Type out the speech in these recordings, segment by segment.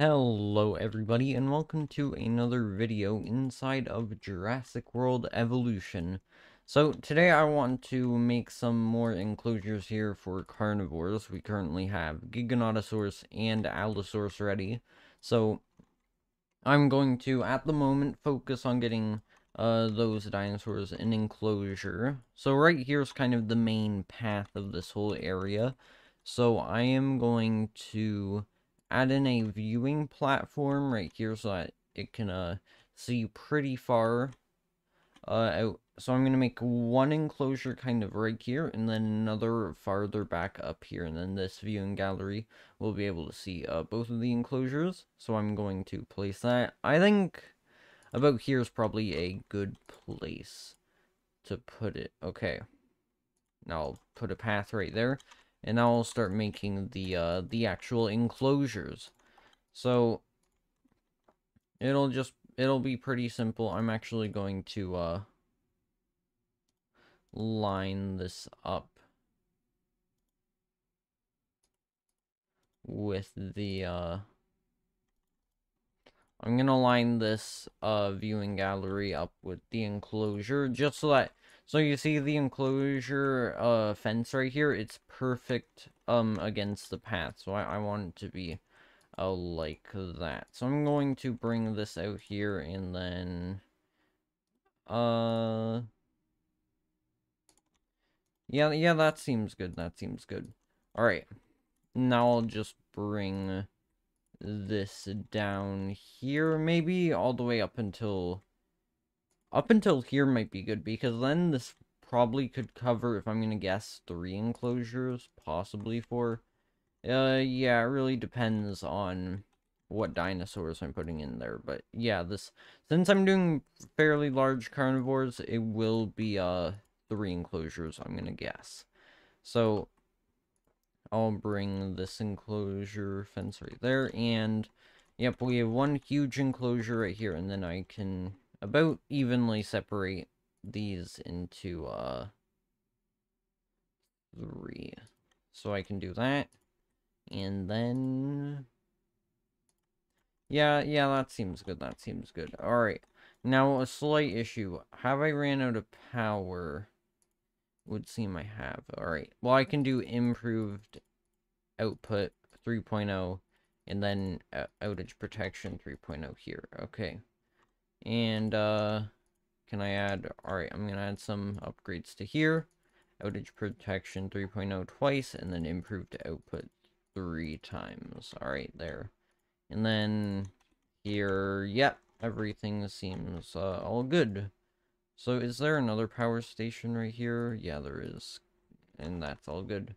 Hello everybody and welcome to another video inside of Jurassic World Evolution. So today I want to make some more enclosures here for carnivores. We currently have Giganotosaurus and Allosaurus ready. So I'm going to at the moment focus on getting uh, those dinosaurs in enclosure. So right here is kind of the main path of this whole area. So I am going to add in a viewing platform right here so that it can uh, see pretty far uh, out. So I'm going to make one enclosure kind of right here and then another farther back up here. And then this viewing gallery will be able to see uh, both of the enclosures. So I'm going to place that. I think about here is probably a good place to put it. Okay. Now I'll put a path right there. And now I'll start making the, uh, the actual enclosures. So, it'll just, it'll be pretty simple. I'm actually going to, uh, line this up with the, uh, I'm gonna line this, uh, viewing gallery up with the enclosure, just so that so you see the enclosure uh, fence right here? It's perfect um against the path. So I, I want it to be uh, like that. So I'm going to bring this out here and then... Uh... Yeah, yeah, that seems good. That seems good. Alright. Now I'll just bring this down here, maybe all the way up until up until here might be good, because then this probably could cover, if I'm going to guess, three enclosures, possibly four. Uh, yeah, it really depends on what dinosaurs I'm putting in there. But yeah, this since I'm doing fairly large carnivores, it will be uh three enclosures, I'm gonna guess. So I'll bring this enclosure fence right there, and yep, we have one huge enclosure right here, and then I can about evenly separate these into uh three. So I can do that. And then yeah, yeah, that seems good. That seems good. Alright. Now, a slight issue. Have I ran out of power? Would seem I have. Alright. Well, I can do improved output 3.0 and then uh, outage protection 3.0 here. Okay. And, uh, can I add, alright, I'm going to add some upgrades to here. Outage protection 3.0 twice, and then improved output three times. Alright, there. And then here, yep, everything seems uh, all good. So is there another power station right here? Yeah, there is. And that's all good.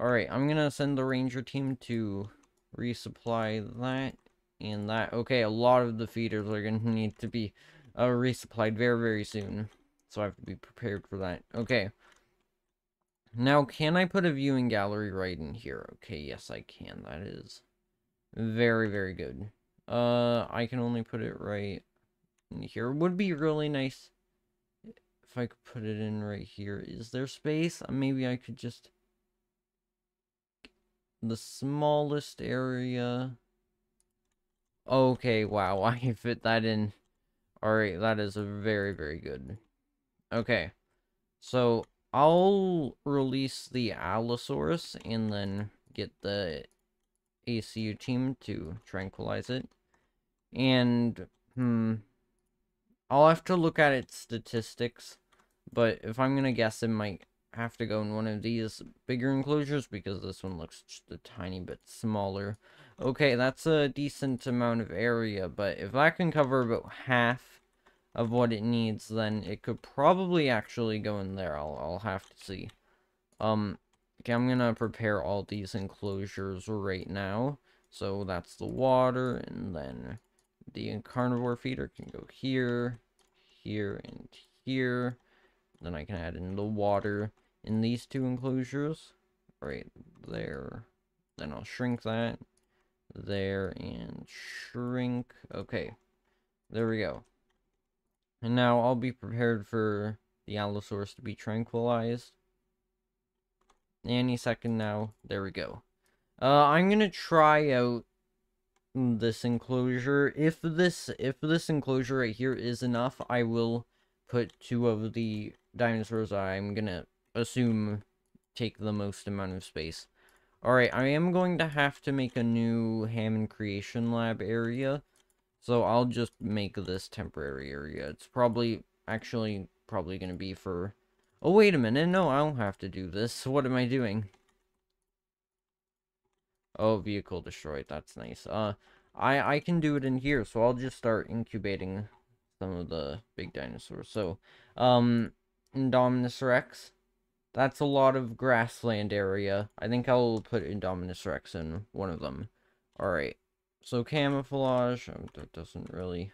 Alright, I'm gonna send the ranger team to resupply that and that. Okay, a lot of the feeders are going to need to be uh, resupplied very, very soon. So I have to be prepared for that. Okay. Now, can I put a viewing gallery right in here? Okay, yes, I can. That is very, very good. Uh, I can only put it right in here. Would be really nice if I could put it in right here. Is there space? Uh, maybe I could just... The smallest area... Okay, wow, I can fit that in. Alright, that is a very, very good. Okay, so I'll release the Allosaurus and then get the ACU team to tranquilize it. And, hmm, I'll have to look at its statistics, but if I'm gonna guess, it might have to go in one of these bigger enclosures because this one looks just a tiny bit smaller. Okay, that's a decent amount of area, but if I can cover about half of what it needs, then it could probably actually go in there. I'll, I'll have to see. Um, okay, I'm gonna prepare all these enclosures right now. So that's the water, and then the carnivore feeder can go here, here, and here. Then I can add in the water in these two enclosures. Right there. Then I'll shrink that there and shrink. Okay, there we go. And now I'll be prepared for the Allosaurus to be tranquilized. Any second now. There we go. Uh, I'm gonna try out this enclosure. If this if this enclosure right here is enough, I will put two of the dinosaurs I'm gonna assume take the most amount of space. Alright, I am going to have to make a new Hammond Creation Lab area. So I'll just make this temporary area. It's probably, actually, probably going to be for... Oh, wait a minute. No, I don't have to do this. What am I doing? Oh, vehicle destroyed. That's nice. Uh, I, I can do it in here, so I'll just start incubating some of the big dinosaurs. So, um, Indominus Rex. That's a lot of grassland area. I think I'll put Indominus Rex in one of them. Alright. So camouflage, um, that doesn't really...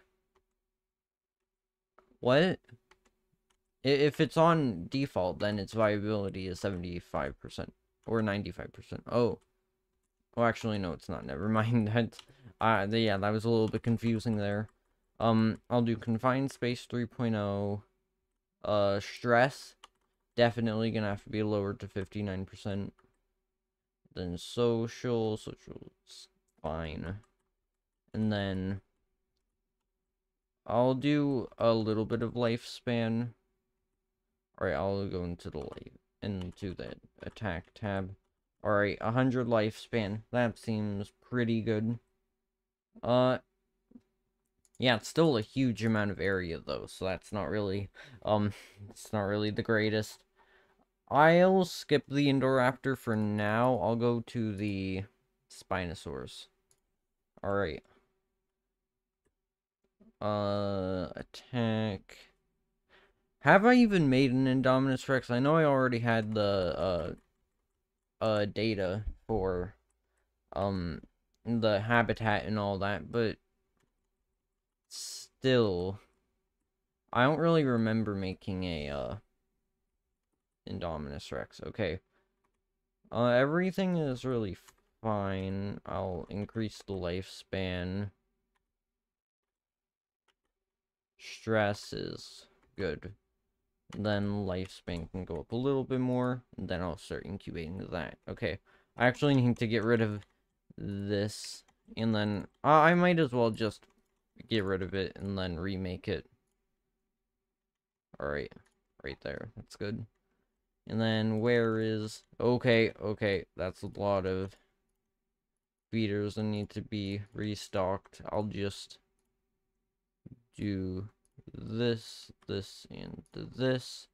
What? If it's on default, then its viability is 75%. Or 95%. Oh. Oh, actually, no, it's not. Never mind. That, uh, yeah, that was a little bit confusing there. Um, I'll do confined space 3.0. Uh, stress. Definitely gonna have to be lowered to 59%. Then social. Social fine. And then I'll do a little bit of lifespan. Alright, I'll go into the life into the attack tab. Alright, 100 lifespan. That seems pretty good. Uh yeah, it's still a huge amount of area though, so that's not really um it's not really the greatest. I'll skip the Indoraptor for now. I'll go to the Spinosaurus. Alright. Uh, attack. Have I even made an Indominus Rex? I know I already had the, uh, uh, data for, um, the habitat and all that, but still, I don't really remember making a, uh, Indominus Rex. Okay. Uh, everything is really fine. I'll increase the lifespan. Stress is good. Then lifespan can go up a little bit more. Then I'll start incubating that. Okay. I actually need to get rid of this. And then uh, I might as well just get rid of it and then remake it. Alright. Right there. That's good. And then where is... Okay, okay. That's a lot of feeders that need to be restocked. I'll just do this, this, and this.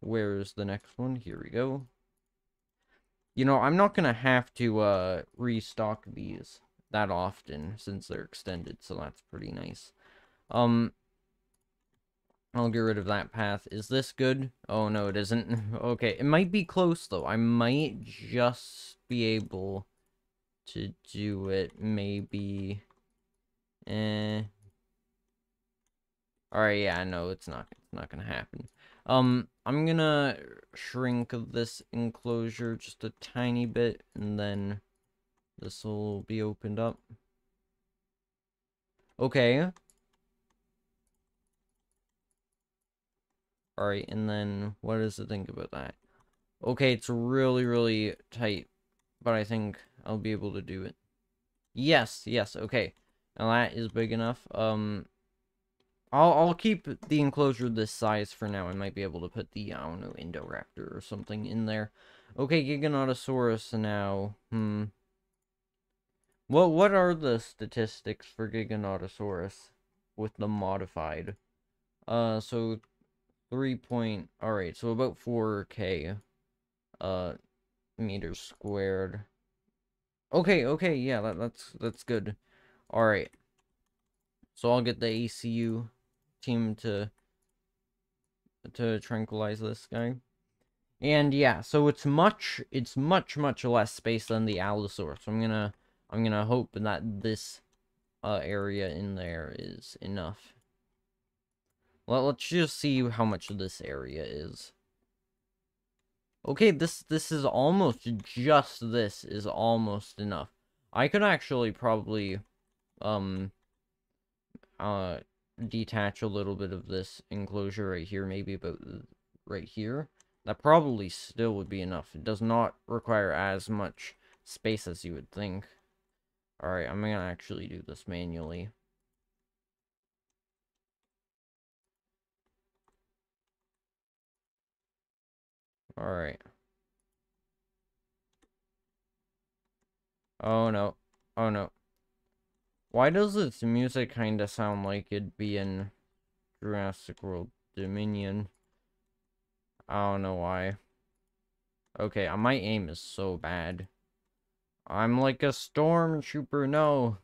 Where is the next one? Here we go. You know, I'm not going to have to uh, restock these that often since they're extended, so that's pretty nice. Um, I'll get rid of that path. Is this good? Oh, no, it isn't. okay, it might be close, though. I might just be able to do it, maybe. Eh. Alright, yeah, no, it's not, it's not gonna happen. Um, I'm gonna shrink this enclosure just a tiny bit, and then this will be opened up. Okay. Alright, and then what is it think about that? Okay, it's really, really tight, but I think I'll be able to do it. Yes, yes, okay. Now that is big enough. Um, I'll, I'll keep the enclosure this size for now. I might be able to put the, I don't know, Indoraptor or something in there. Okay, Giganotosaurus now. Hmm. What, what are the statistics for Giganotosaurus with the modified? Uh, so 3 point, alright, so about 4k, uh, meters squared. Okay, okay, yeah, that, that's that's good. All right. So I'll get the ACU team to to tranquilize this guy. And yeah, so it's much it's much much less space than the Allosaurus. So I'm gonna I'm gonna hope that this uh, area in there is enough. Well, let's just see how much of this area is. Okay, this this is almost just this is almost enough. I could actually probably um uh detach a little bit of this enclosure right here, maybe about right here. That probably still would be enough. It does not require as much space as you would think. Alright, I'm gonna actually do this manually. Alright. Oh no. Oh no. Why does this music kinda sound like it'd be in Jurassic World Dominion? I don't know why. Okay, uh, my aim is so bad. I'm like a stormtrooper, no.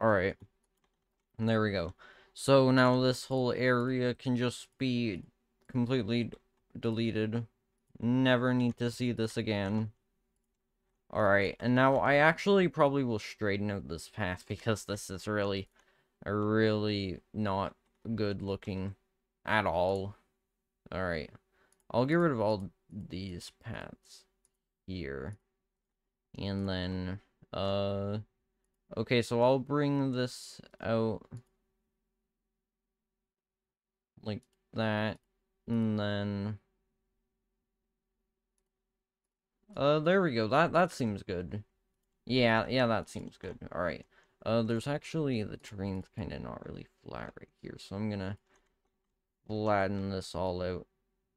Alright. There we go. So now this whole area can just be completely deleted. Never need to see this again. Alright, and now I actually probably will straighten out this path because this is really, really not good looking at all. Alright, I'll get rid of all these paths here. And then, uh, okay, so I'll bring this out like that, and then uh, there we go. That that seems good. Yeah, yeah, that seems good. All right. Uh, there's actually the terrain's kind of not really flat right here, so I'm gonna flatten this all out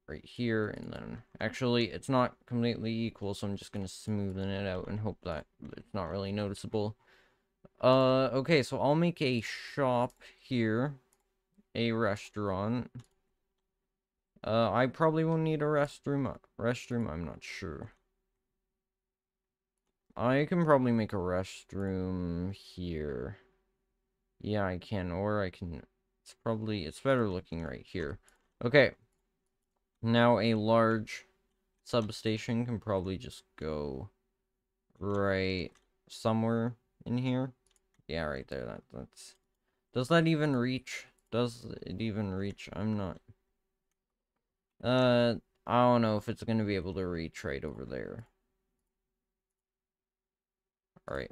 right here, and then actually it's not completely equal, so I'm just gonna smoothen it out and hope that it's not really noticeable. Uh, okay, so I'll make a shop here, a restaurant. Uh, I probably will need a restroom. Restroom, I'm not sure. I can probably make a restroom here. Yeah, I can, or I can... It's probably... It's better looking right here. Okay. Now a large substation can probably just go right somewhere in here. Yeah, right there. That That's... Does that even reach? Does it even reach? I'm not... Uh, I don't know if it's going to be able to reach right over there. Alright.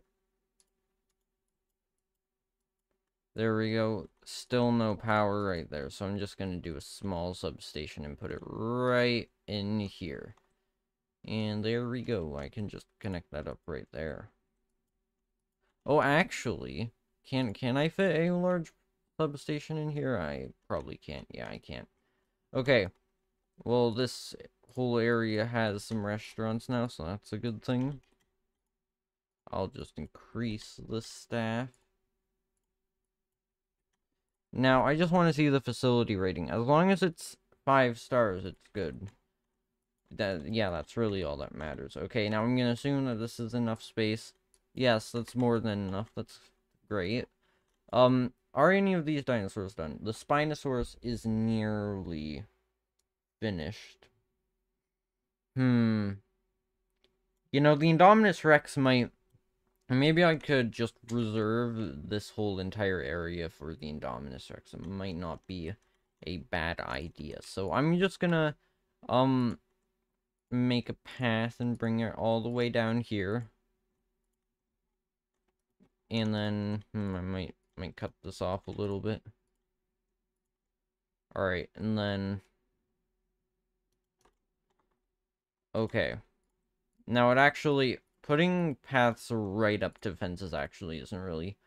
There we go. Still no power right there. So I'm just going to do a small substation and put it right in here. And there we go. I can just connect that up right there. Oh, actually, can can I fit a large substation in here? I probably can't. Yeah, I can't. Okay. Well, this whole area has some restaurants now, so that's a good thing. I'll just increase the staff. Now, I just want to see the facility rating. As long as it's five stars, it's good. That Yeah, that's really all that matters. Okay, now I'm going to assume that this is enough space. Yes, that's more than enough. That's great. Um, are any of these dinosaurs done? The Spinosaurus is nearly finished. Hmm. You know, the Indominus Rex might Maybe I could just reserve this whole entire area for the Indominus Rex. It might not be a bad idea. So I'm just gonna, um, make a path and bring it all the way down here. And then, hmm, I might, might cut this off a little bit. Alright, and then... Okay. Now it actually putting paths right up to fences actually isn't really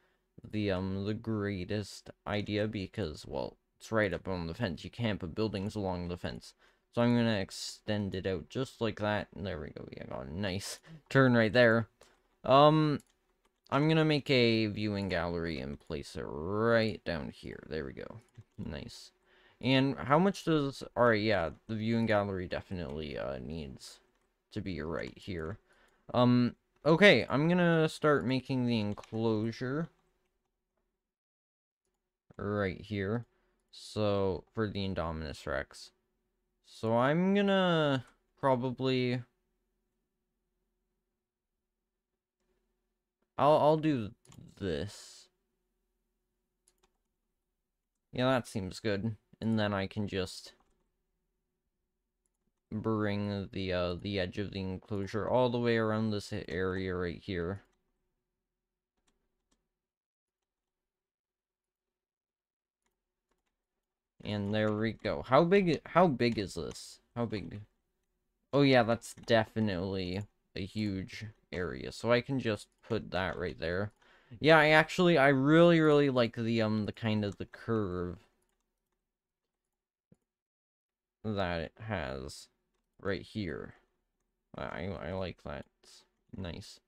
the um the greatest idea because well it's right up on the fence you can't put buildings along the fence so i'm gonna extend it out just like that and there we go yeah got a nice turn right there um i'm gonna make a viewing gallery and place it right down here there we go nice and how much does alright yeah the viewing gallery definitely uh needs to be right here um, okay, I'm gonna start making the enclosure right here. So, for the Indominus Rex. So I'm gonna probably... I'll, I'll do this. Yeah, that seems good. And then I can just bring the uh, the edge of the enclosure all the way around this area right here. And there we go. How big how big is this? How big? Oh yeah, that's definitely a huge area. So I can just put that right there. Yeah, I actually, I really, really like the, um, the kind of the curve that it has right here. I, I like that. It's nice.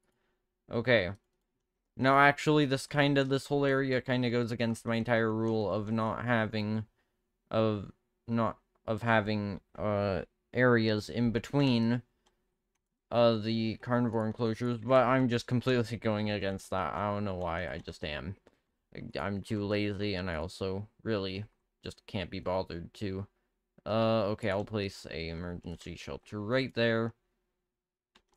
Okay. Now, actually, this kind of, this whole area kind of goes against my entire rule of not having, of, not, of having, uh, areas in between uh, the carnivore enclosures, but I'm just completely going against that. I don't know why, I just am. I'm too lazy, and I also really just can't be bothered to. Uh, okay, I'll place a emergency shelter right there.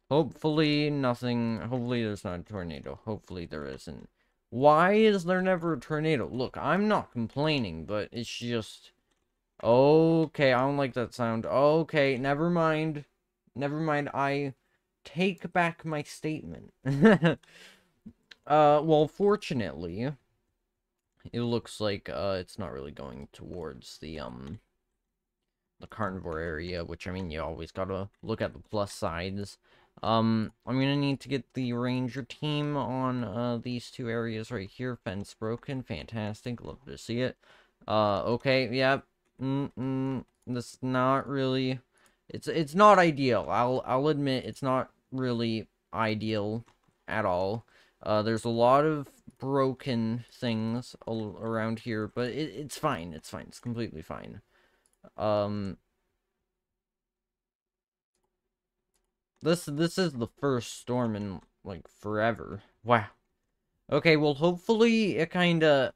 Hopefully nothing, hopefully there's not a tornado. Hopefully there isn't. Why is there never a tornado? Look, I'm not complaining, but it's just... Okay, I don't like that sound. Okay, never mind. Never mind, I take back my statement. uh, well, fortunately, it looks like, uh, it's not really going towards the, um, the carnivore area, which, I mean, you always gotta look at the plus sides. Um, I'm gonna need to get the ranger team on, uh, these two areas right here. Fence broken, fantastic, love to see it. Uh, okay, yep. Mm -mm, this not really it's it's not ideal. I'll I'll admit it's not really ideal at all. Uh, there's a lot of broken things all around here, but it, it's fine. It's fine. It's completely fine. Um, this this is the first storm in like forever. Wow. Okay, well, hopefully it kind of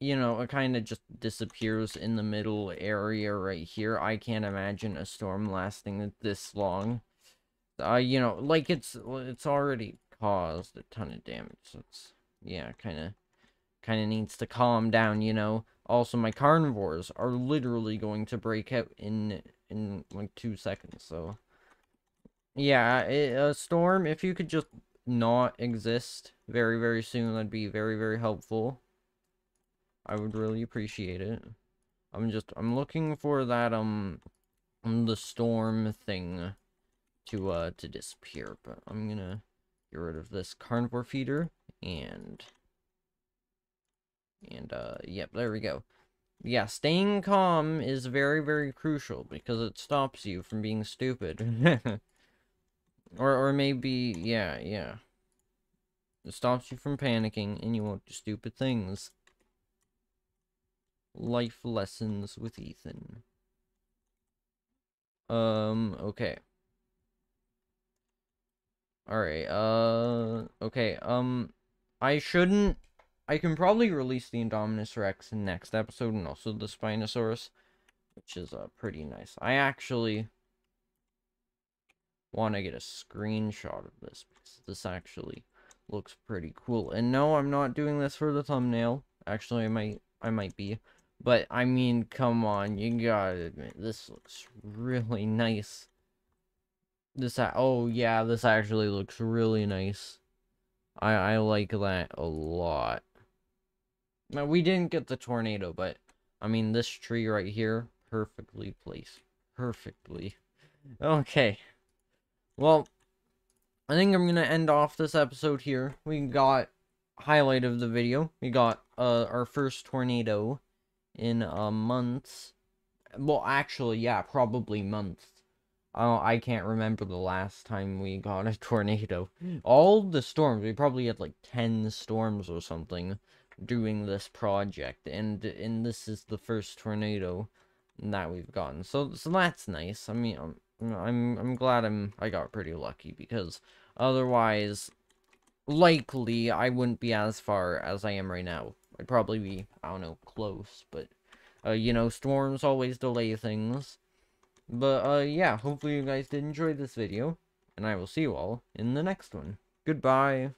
you know, it kind of just disappears in the middle area right here. I can't imagine a storm lasting this long. Uh, you know, like it's it's already caused a ton of damage. So it's yeah, kind of kind of needs to calm down, you know. Also, my carnivores are literally going to break out in in like two seconds. So yeah, it, a storm. If you could just not exist very very soon, that'd be very very helpful. I would really appreciate it. I'm just, I'm looking for that, um, the storm thing to, uh, to disappear, but I'm gonna get rid of this carnivore feeder, and, and, uh, yep, there we go. Yeah, staying calm is very, very crucial, because it stops you from being stupid. or, or maybe, yeah, yeah. It stops you from panicking, and you won't do stupid things. Life lessons with Ethan. Um, okay. Alright, uh, okay, um, I shouldn't, I can probably release the Indominus Rex next episode, and also the Spinosaurus, which is, uh, pretty nice. I actually want to get a screenshot of this, because this actually looks pretty cool. And no, I'm not doing this for the thumbnail. Actually, I might, I might be. But, I mean, come on, you gotta admit, this looks really nice. This, oh yeah, this actually looks really nice. I, I like that a lot. Now, we didn't get the tornado, but, I mean, this tree right here, perfectly placed. Perfectly. Okay. Well, I think I'm gonna end off this episode here. We got highlight of the video. We got uh, our first tornado in a month. Well, actually, yeah, probably months. Oh, I can't remember the last time we got a tornado. Hmm. All the storms, we probably had like 10 storms or something doing this project. And, and this is the first tornado that we've gotten. So, so that's nice. I mean, I'm, I'm, I'm glad I'm, I got pretty lucky because otherwise, likely, I wouldn't be as far as I am right now. I'd probably be, I don't know, close, but, uh, you know, storms always delay things. But, uh, yeah, hopefully you guys did enjoy this video, and I will see you all in the next one. Goodbye.